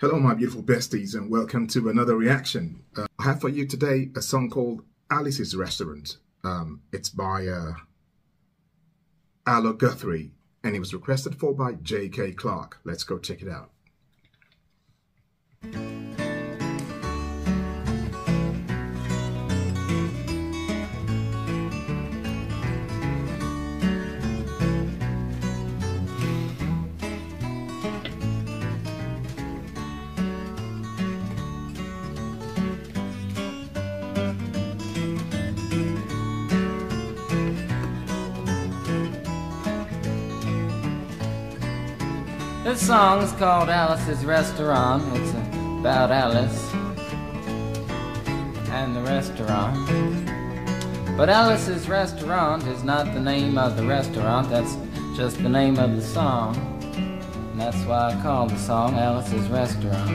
Hello, my beautiful besties, and welcome to another reaction. Uh, I have for you today a song called Alice's Restaurant. Um, it's by uh, Arlo Guthrie, and it was requested for by J.K. Clark. Let's go check it out. This song is called Alice's Restaurant. It's about Alice and the restaurant. But Alice's Restaurant is not the name of the restaurant, that's just the name of the song. And that's why I call the song Alice's Restaurant.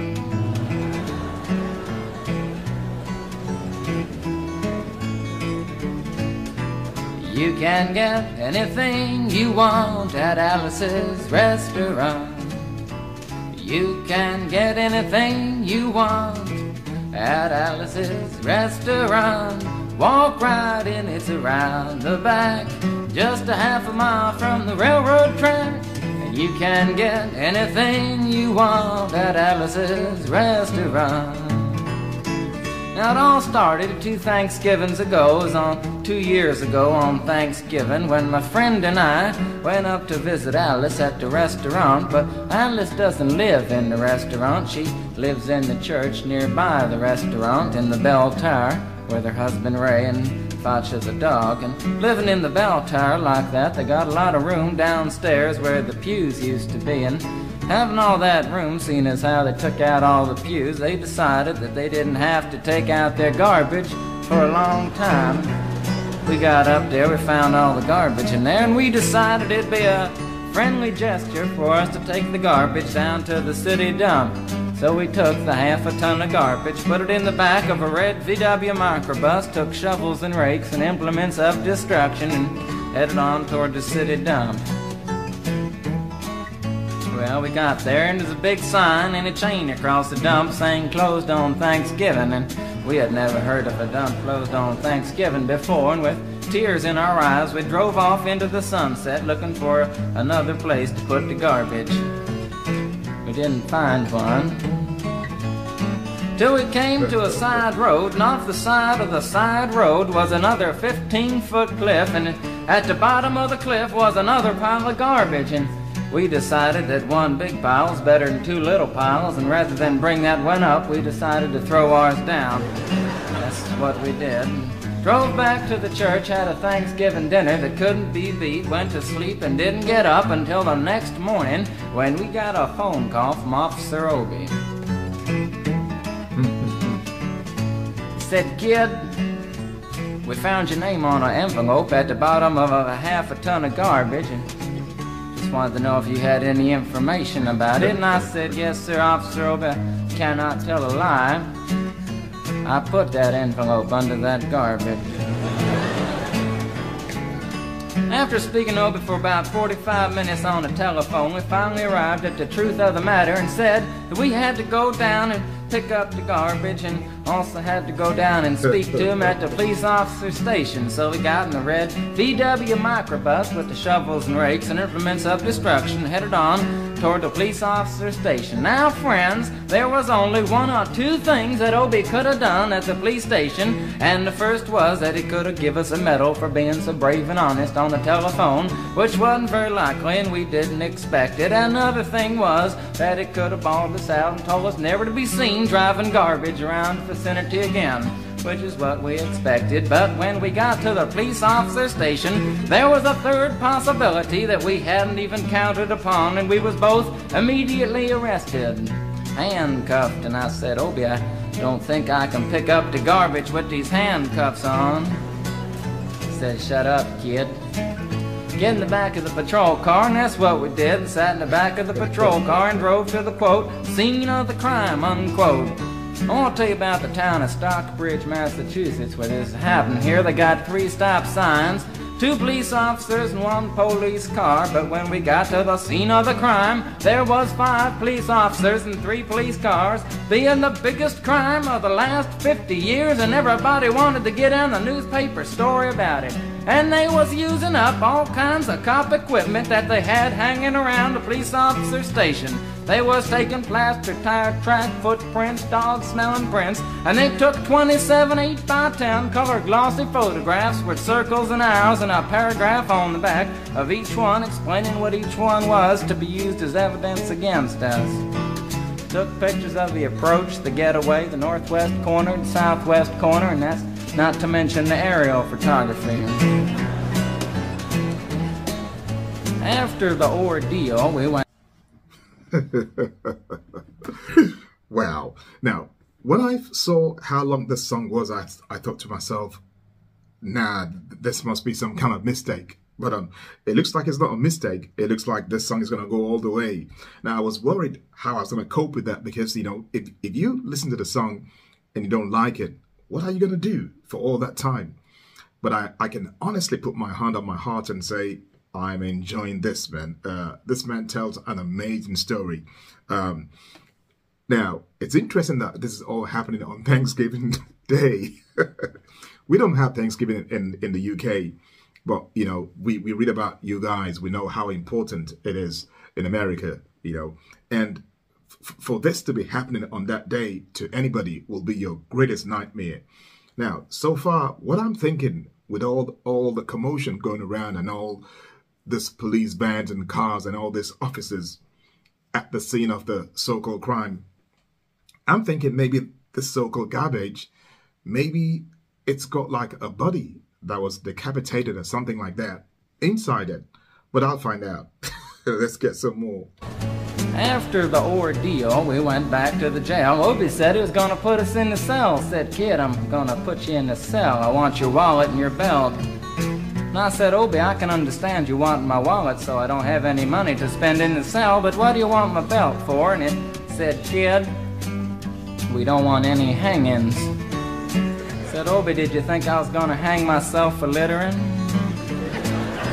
You can get anything you want at Alice's Restaurant. You can get anything you want at Alice's restaurant. Walk right in, it's around the back, just a half a mile from the railroad track. And you can get anything you want at Alice's restaurant. Now it all started two Thanksgivings ago, it was on two years ago on Thanksgiving when my friend and I went up to visit Alice at the restaurant. But Alice doesn't live in the restaurant, she lives in the church nearby the restaurant in the bell tower with her husband Ray and Fasha the dog. And living in the bell tower like that, they got a lot of room downstairs where the pews used to be. And Having all that room, seeing as how they took out all the pews, they decided that they didn't have to take out their garbage for a long time. We got up there, we found all the garbage in there, and we decided it'd be a friendly gesture for us to take the garbage down to the city dump. So we took the half a ton of garbage, put it in the back of a red VW microbus, took shovels and rakes and implements of destruction, and headed on toward the city dump. Well, we got there, and there's a big sign and a chain across the dump saying closed on Thanksgiving. And we had never heard of a dump closed on Thanksgiving before, and with tears in our eyes, we drove off into the sunset looking for another place to put the garbage. We didn't find one. Till we came to a side road, and off the side of the side road was another 15 foot cliff, and at the bottom of the cliff was another pile of garbage. And we decided that one big pile was better than two little piles, and rather than bring that one up, we decided to throw ours down. That's what we did. Drove back to the church, had a Thanksgiving dinner that couldn't be beat, went to sleep and didn't get up until the next morning when we got a phone call from Officer Obie. Said, kid, we found your name on an envelope at the bottom of a half a ton of garbage, and wanted to know if you had any information about it, and I said, Yes, sir, Officer Obie, cannot tell a lie. I put that envelope under that garbage. After speaking over for about 45 minutes on the telephone, we finally arrived at the truth of the matter and said that we had to go down and pick up the garbage and also had to go down and speak to him at the police officer station. So we got in the red VW microbus with the shovels and rakes and implements of destruction headed on toward the police officer station. Now, friends, there was only one or two things that Obie could have done at the police station, and the first was that he could have given us a medal for being so brave and honest on the telephone, which wasn't very likely, and we didn't expect it. Another thing was that he could have bawled us out and told us never to be seen driving garbage around vicinity again which is what we expected. But when we got to the police officer station, there was a third possibility that we hadn't even counted upon, and we was both immediately arrested, handcuffed. And I said, oh, Obie, I don't think I can pick up the garbage with these handcuffs on. He said, shut up, kid. Get in the back of the patrol car, and that's what we did. Sat in the back of the patrol car and drove to the quote, scene of the crime, unquote. I want to tell you about the town of Stockbridge, Massachusetts, where this happened. Here they got three stop signs Two police officers and one police car, but when we got to the scene of the crime, there was five police officers and three police cars, being the biggest crime of the last 50 years, and everybody wanted to get in the newspaper story about it. And they was using up all kinds of cop equipment that they had hanging around the police officer station. They was taking plaster, tire track, footprints, dog smelling prints, and they took 27 8 by 10 color glossy photographs with circles and arrows and a paragraph on the back of each one explaining what each one was to be used as evidence against us. Took pictures of the approach, the getaway, the northwest corner, the southwest corner, and that's not to mention the aerial photography. After the ordeal, we went. wow. Now, when I saw how long this song was, I, I thought to myself, nah, this must be some kind of mistake. But um, it looks like it's not a mistake. It looks like this song is going to go all the way. Now, I was worried how I was going to cope with that because, you know, if, if you listen to the song and you don't like it, what are you going to do for all that time? But I, I can honestly put my hand on my heart and say, I'm enjoying this, man. Uh, this man tells an amazing story. Um, now, it's interesting that this is all happening on Thanksgiving Day. we don't have Thanksgiving in, in the UK, but, you know, we, we read about you guys. We know how important it is in America, you know, and for this to be happening on that day to anybody will be your greatest nightmare. Now, so far, what I'm thinking with all all the commotion going around and all this police vans and cars and all these officers at the scene of the so-called crime, I'm thinking maybe this so-called garbage, maybe it's got like a body that was decapitated or something like that inside it. But I'll find out. Let's get some more. After the ordeal, we went back to the jail. Obie said he was to put us in the cell. Said, kid, I'm to put you in the cell. I want your wallet and your belt. And I said, Obie, I can understand you want my wallet so I don't have any money to spend in the cell, but what do you want my belt for? And it said, kid, we don't want any hangings. Said, Obie, did you think I was going to hang myself for littering?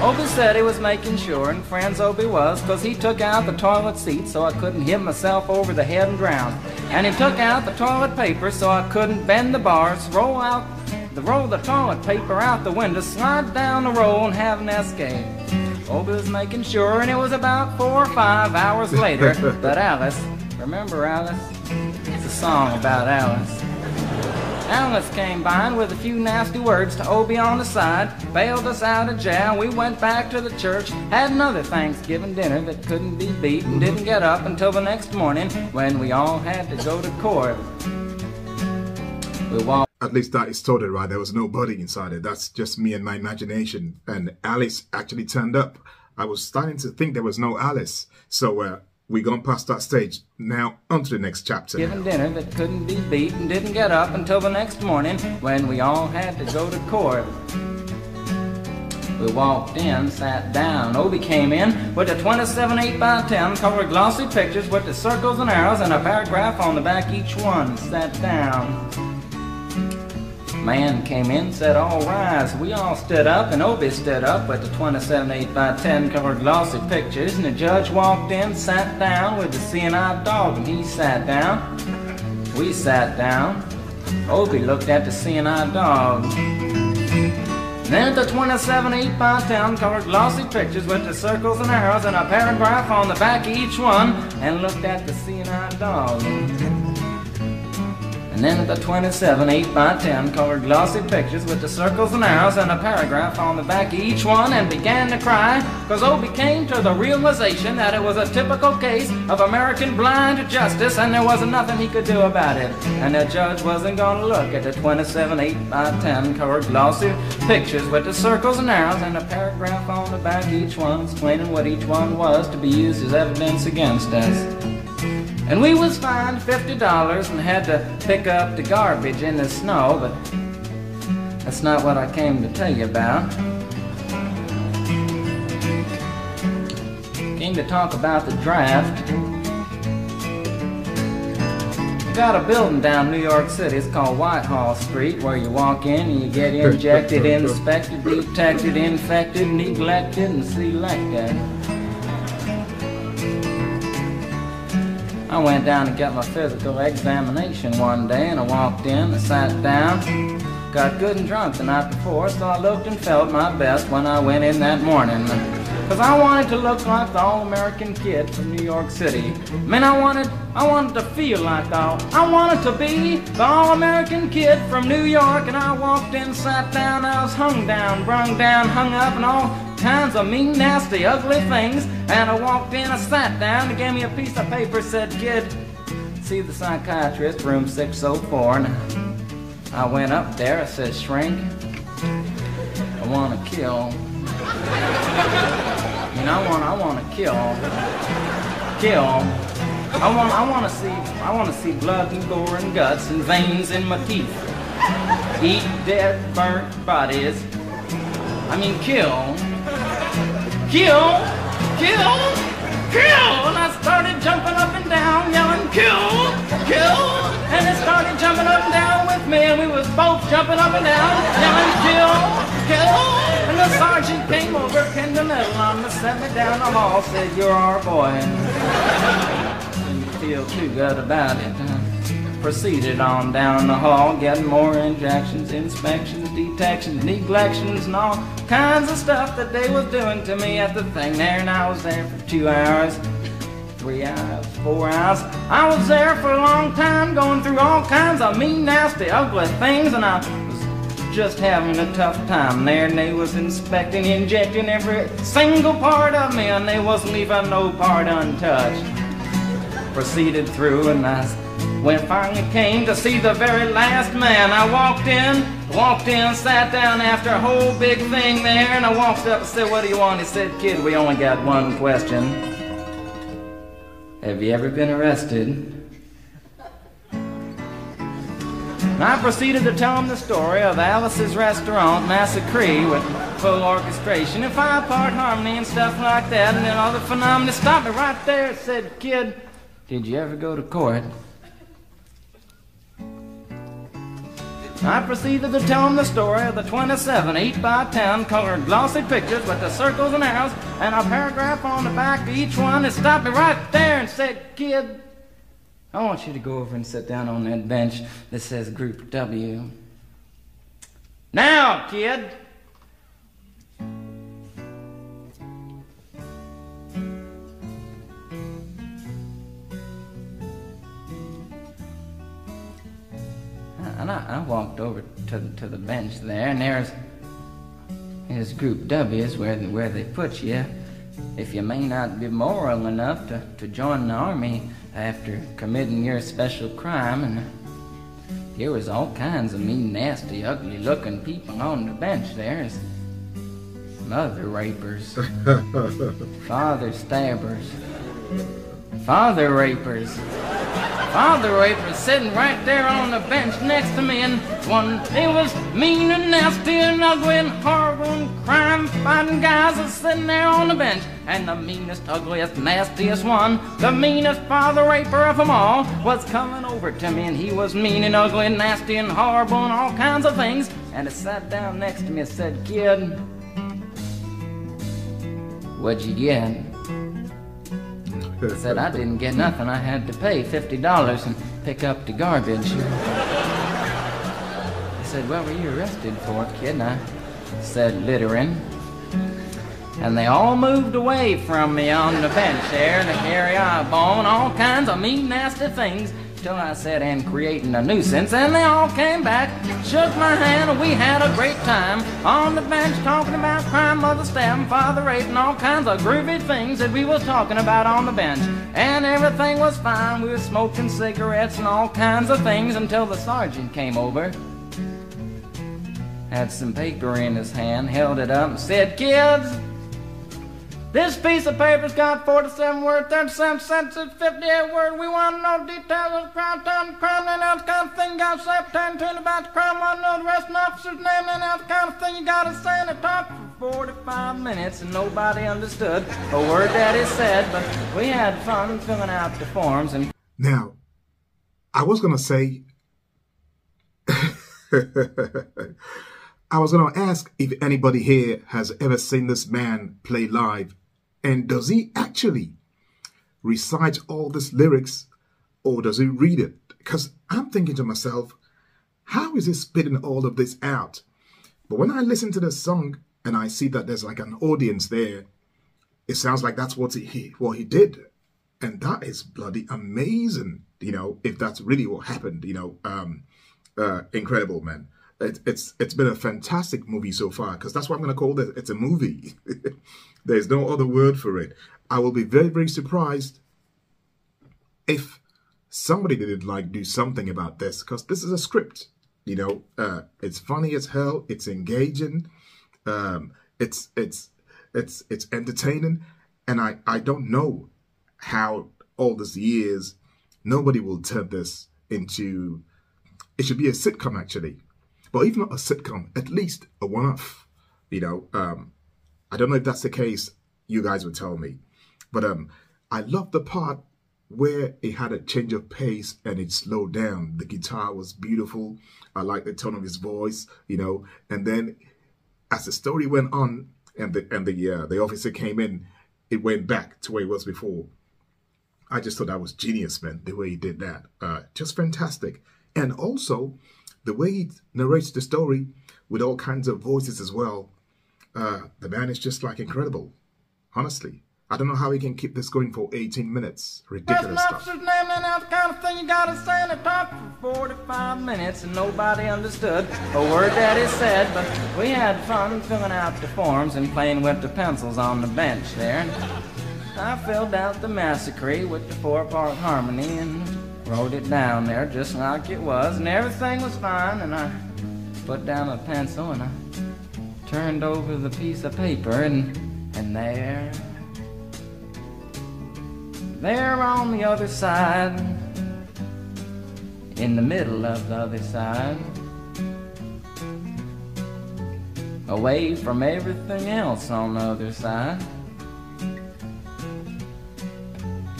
Obie said he was making sure, and friends Obie was, 'cause he took out the toilet seat so I couldn't hit myself over the head and drown. And he took out the toilet paper so I couldn't bend the bars, roll out the roll the toilet paper out the window, slide down the roll and have an escape. Obie was making sure, and it was about four or five hours later that Alice, remember Alice? It's a song about Alice. Alice came by and with a few nasty words to Obie on the side, bailed us out of jail. We went back to the church, had another Thanksgiving dinner that couldn't be beat, and didn't get up until the next morning when we all had to go to court. We walked. At least that is sorted right. There was no body inside it. That's just me and my imagination. And Alice actually turned up. I was starting to think there was no Alice. So uh, we gone past that stage. Now, on to the next chapter. Given dinner that couldn't be beat and didn't get up until the next morning when we all had to go to court. We walked in, sat down. Obie came in with a 27 8 by 10 colored glossy pictures with the circles and arrows and a paragraph on the back each one. Sat down. Man came in, said, All rise. We all stood up, and Obie stood up with the 27 8 by 10 colored glossy pictures, and the judge walked in, sat down with the eye dog, and he sat down. We sat down. Obie looked at the eye dog. Then the 27 8 by 10 colored glossy pictures with the circles and arrows and a paragraph on the back of each one, and looked at the eye dog. And then the 27 8 by 10 colored glossy pictures with the circles and arrows and a paragraph on the back of each one and began to cry because Obie came to the realization that it was a typical case of American blind justice and there wasn't nothing he could do about it. And the judge wasn't going to look at the 27 8 by 10 colored glossy pictures with the circles and arrows and a paragraph on the back of each one explaining what each one was to be used as evidence against us. And we was fined $50 and had to pick up the garbage in the snow, but that's not what I came to tell you about. Came to talk about the draft. You got a building down New York City. It's called Whitehall Street, where you walk in and you get injected, inspected, detected, infected, neglected, and selected. I went down to get my physical examination one day, and I walked in, I sat down, got good and drunk the night before, so I looked and felt my best when I went in that morning. Cause I wanted to look like the all-American kid from New York City. Man, I wanted, I wanted to feel like the, I wanted to be the all-American kid from New York. And I walked in, sat down, I was hung down, brung down, hung up, and all kinds of mean, nasty, ugly things. And I walked in, I sat down, they gave me a piece of paper, said, kid, see the psychiatrist, room 604. And I went up there, I said, shrink, I want to kill. And I want, I want to kill, kill. I want, I want to see, I want to see blood and gore and guts and veins in my teeth. Eat dead, burnt bodies. I mean, kill, kill, kill, kill. And I started jumping up and down, yelling, kill, kill. And it started jumping up and down with me, and we was both jumping up and down, yelling, kill, kill. And the sergeant came over, pinned the medal on me, set me down the hall, said, You're our boy. And didn't feel too good about it. Proceeded on down the hall, getting more injections, inspections, detections, neglections, and all kinds of stuff that they was doing to me at the thing there. And I was there for two hours, three hours, four hours. I was there for a long time, going through all kinds of mean, nasty, ugly things, and I was just having a tough time there and they was inspecting, injecting every single part of me and they wasn't leaving no part untouched. Proceeded through and I when finally came to see the very last man, I walked in, walked in, sat down after a whole big thing there, and I walked up and said, What do you want? He said, Kid, we only got one question. Have you ever been arrested? And I proceeded to tell him the story of Alice's Restaurant Massacre with full orchestration and five-part harmony and stuff like that, and then all the phenomena stopped me right there and said, Kid, did you ever go to court? I proceeded to tell him the story of the 27 8 by 10 colored glossy pictures with the circles and arrows and a paragraph on the back of each one. It stopped me right there and said, Kid, I want you to go over and sit down on that bench that says Group W. Now, kid. And I, I, walked over to, to the bench there, and there's, there's Group W is where, where they put you if you may not be moral enough to, to join the army after committing your special crime, and there was all kinds of mean, nasty, ugly-looking people on the bench. There's mother rapers, father stabbers, father rapers. Father Rape was sitting right there on the bench next to me, and one he was mean and nasty and ugly and horrible and crime-fighting guys was sitting there on the bench. And the meanest, ugliest, nastiest one, the meanest father raper of them all, was coming over to me, and he was mean and ugly and nasty and horrible and all kinds of things. And he sat down next to me and said, "Kid, what'd you get?" I said I didn't get nothing. I had to pay $50 and pick up the garbage. He said, What were you arrested for, kid? And I said, Littering. And they all moved away from me on the bench there to carry eyeball and all kinds of mean, nasty things till I said, and creating a nuisance. And they all came back, shook my hand, and we had a great time on the bench talking about crime, mother stabbing, father rape, and all kinds of groovy things that we was talking about on the bench. And everything was fine. We was smoking cigarettes and all kinds of things until the sergeant came over. Had some paper in his hand, held it up, and said, Kids, this piece of paper's got 47 words, 37 sentences, 58 words. We want know details of the crime, time, crime, and else kind of thing. Got say, pertaining to about the crime. Want to know the the officer's name, and else kind of thing. You got to say, and it talked for 45 minutes, and nobody understood a word that he said. But we had fun filling out the forms. And now, I was going to say, I was going to ask if anybody here has ever seen this man play live and does he actually recite all these lyrics or does he read it? Because I'm thinking to myself, how is he spitting all of this out? But when I listen to the song and I see that there's like an audience there, it sounds like that's what he what he did. And that is bloody amazing, you know, if that's really what happened, you know. Um, uh, incredible, man. It, it's it's been a fantastic movie so far because that's what I'm going to call it. It's a movie. There's no other word for it. I will be very very surprised if somebody did like do something about this because this is a script. You know, uh, it's funny as hell. It's engaging. Um, it's it's it's it's entertaining, and I I don't know how all these years nobody will turn this into it should be a sitcom actually, but even not a sitcom, at least a one-off. You know, um, I don't know if that's the case. You guys would tell me, but um, I love the part where it had a change of pace and it slowed down. The guitar was beautiful. I liked the tone of his voice, you know. And then as the story went on and the and the uh, the officer came in, it went back to where it was before. I just thought that was genius, man. The way he did that, uh, just fantastic. And also, the way he narrates the story with all kinds of voices as well, uh, the man is just like incredible. Honestly, I don't know how he can keep this going for 18 minutes. Ridiculous stuff. name and that kind of thing you gotta say in a talk for 45 minutes and nobody understood a word that he said, but we had fun filling out the forms and playing with the pencils on the bench there. I filled out the massacre with the four-part harmony and wrote it down there just like it was, and everything was fine, and I put down a pencil and I turned over the piece of paper, and, and there, there on the other side, in the middle of the other side, away from everything else on the other side,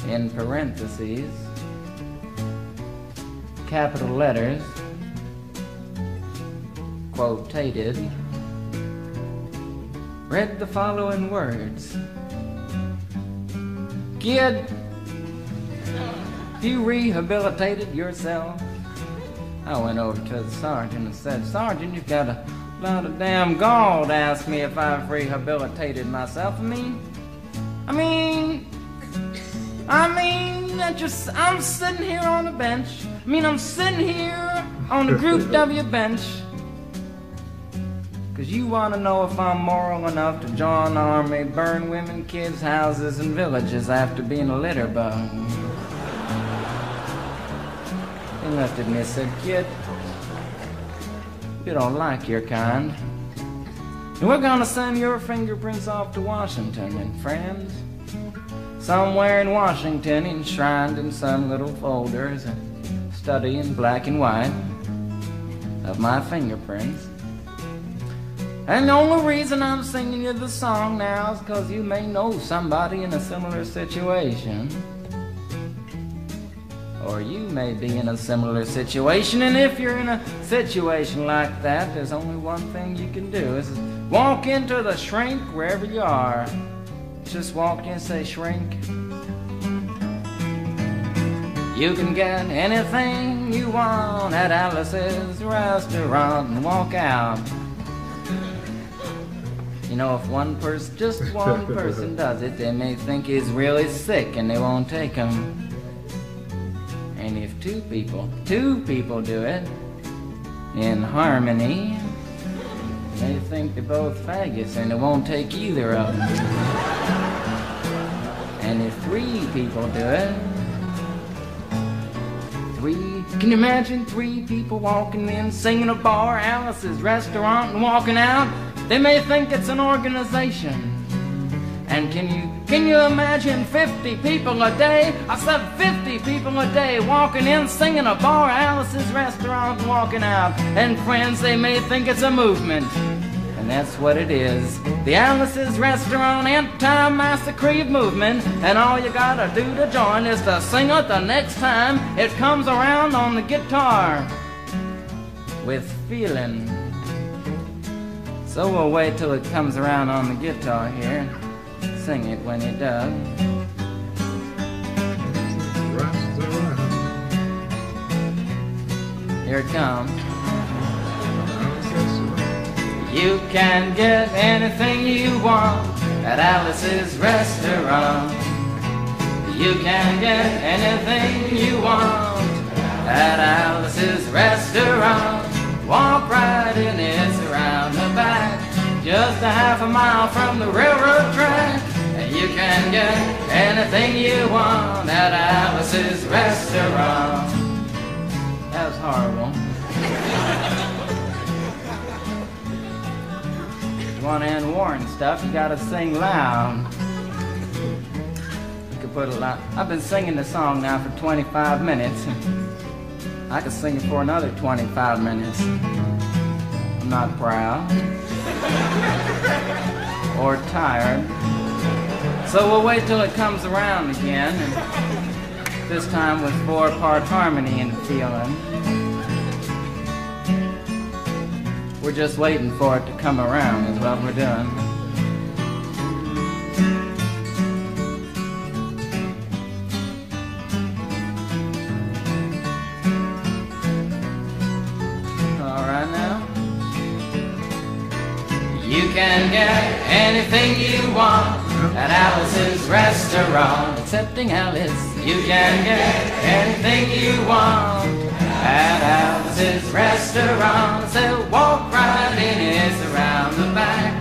in parentheses, capital letters, quotated, read the following words. Kid, you rehabilitated yourself. I went over to the sergeant and said, Sergeant, you've got a lot of damn gall to ask me if I've rehabilitated myself. I mean, I mean, I mean, I just, I'm sitting here on a bench I mean, I'm sitting here on the Group W bench. Cause you wanna know if I'm moral enough to join army, burn women, kids, houses, and villages after being a litter bug. He looked at me and said, Kid, you don't like your kind. And we're gonna send your fingerprints off to Washington, and friends, somewhere in Washington, enshrined in some little folders, and study in black and white of my fingerprints. And the only reason I'm singing you the song now is because you may know somebody in a similar situation. Or you may be in a similar situation, and if you're in a situation like that, there's only one thing you can do is walk into the shrink wherever you are. Just walk in say, shrink. You can get anything you want at Alice's restaurant and walk out. You know, if one person, just one person does it, they may think he's really sick and they won't take him. And if two people, two people do it in harmony, they think they're both faggots and they won't take either of them. And if three people do it, three. Can you imagine three people walking in, singing a bar, Alice's restaurant, and walking out? They may think it's an organization. And can you can you imagine 50 people a day? I said 50 people a day walking in, singing a bar, Alice's restaurant, walking out. And friends, they may think it's a movement. And that's what it is. The Alice's Restaurant anti-massacre movement, and all you gotta do to join is to sing it the next time it comes around on the guitar with feeling. So we'll wait till it comes around on the guitar here. Sing it when it does. Here it comes. You can get anything you want at Alice's restaurant. You can get anything you want at Alice's restaurant. Walk right in, it's around the back, just a half a mile from the railroad track. And you can get anything you want at Alice's restaurant. That was horrible. One end Warren stuff, you gotta sing loud. You could put a lot. I've been singing the song now for 25 minutes. I could sing it for another 25 minutes. I'm not proud or tired. So we'll wait till it comes around again, and this time with four-part harmony and feeling. We're just waiting for it to come around is what we're doing. All right now. You can get anything you want at Alice's restaurant. Excepting Alice, you can get anything you want at Alice's restaurant. So walk right in, it's around the back,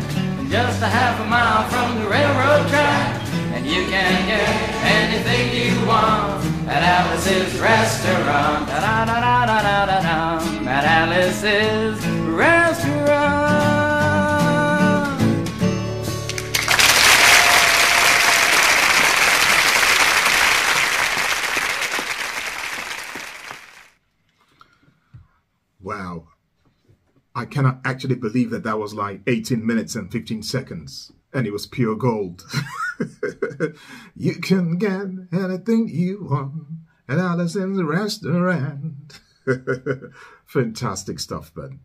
just a half a mile from the railroad track. And you can get anything you want at Alice's restaurant. Da da da da da da da. At Alice's cannot actually believe that that was like 18 minutes and 15 seconds and it was pure gold. you can get anything you want at Allison's restaurant. Fantastic stuff, Ben.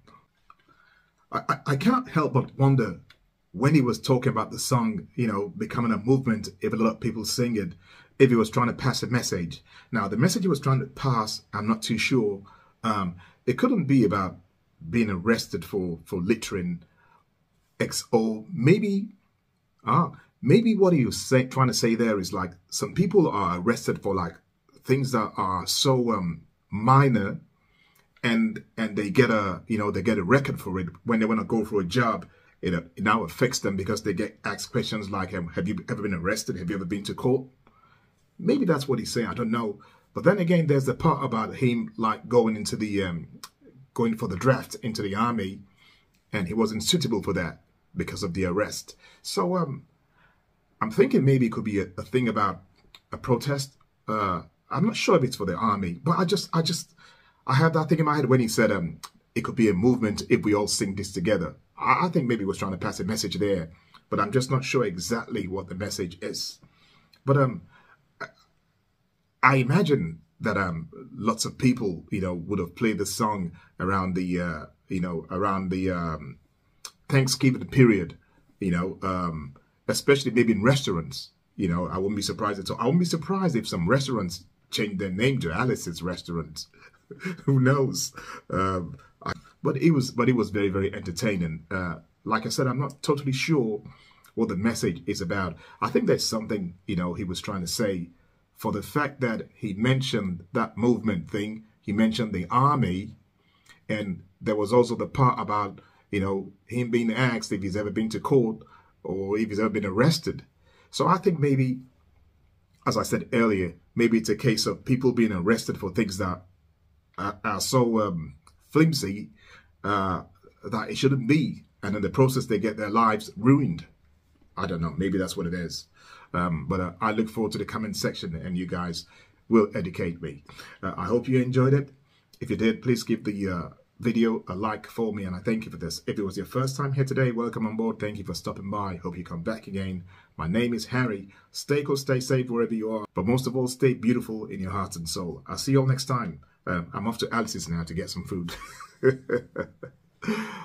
I, I, I can't help but wonder when he was talking about the song, you know, becoming a movement, if a lot of people sing it, if he was trying to pass a message. Now, the message he was trying to pass, I'm not too sure. Um, it couldn't be about being arrested for for littering X or maybe ah maybe what was say, trying to say there is like some people are arrested for like things that are so um minor and and they get a you know they get a record for it. When they want to go for a job it, it now affects them because they get asked questions like um, have you ever been arrested? Have you ever been to court? Maybe that's what he's saying i don't know. But then again there's the part about him like going into the um going for the draft into the army and he wasn't suitable for that because of the arrest. So um i'm thinking maybe it could be a, a thing about a protest. Uh i'm not sure if it's for the army but i just i just i had that thing in my head when he said um it could be a movement if we all sing this together. I, I think maybe he was trying to pass a message there but i'm just not sure exactly what the message is. But um I imagine that um lots of people you know would have played the song around the uh you know around the um Thanksgiving period you know um especially maybe in restaurants you know I wouldn't be surprised at all. I wouldn't be surprised if some restaurants changed their name to Alice's restaurant who knows? Um I, but it was but it was very very entertaining. Uh like I said I'm not totally sure what the message is about. I think there's something you know he was trying to say for the fact that he mentioned that movement thing. He mentioned the army, and there was also the part about you know him being asked if he's ever been to court or if he's ever been arrested. So I think maybe, as I said earlier, maybe it's a case of people being arrested for things that are, are so um, flimsy uh, that it shouldn't be, and in the process they get their lives ruined. I don't know. Maybe that's what it is. Um, but uh, I look forward to the comment section and you guys will educate me. Uh, I hope you enjoyed it. If you did, please give the uh, video a like for me and I thank you for this. If it was your first time here today, welcome on board. Thank you for stopping by. Hope you come back again. My name is Harry. Stay cool, stay safe wherever you are. But most of all, stay beautiful in your heart and soul. I'll see you all next time. Um, I'm off to Alice's now to get some food.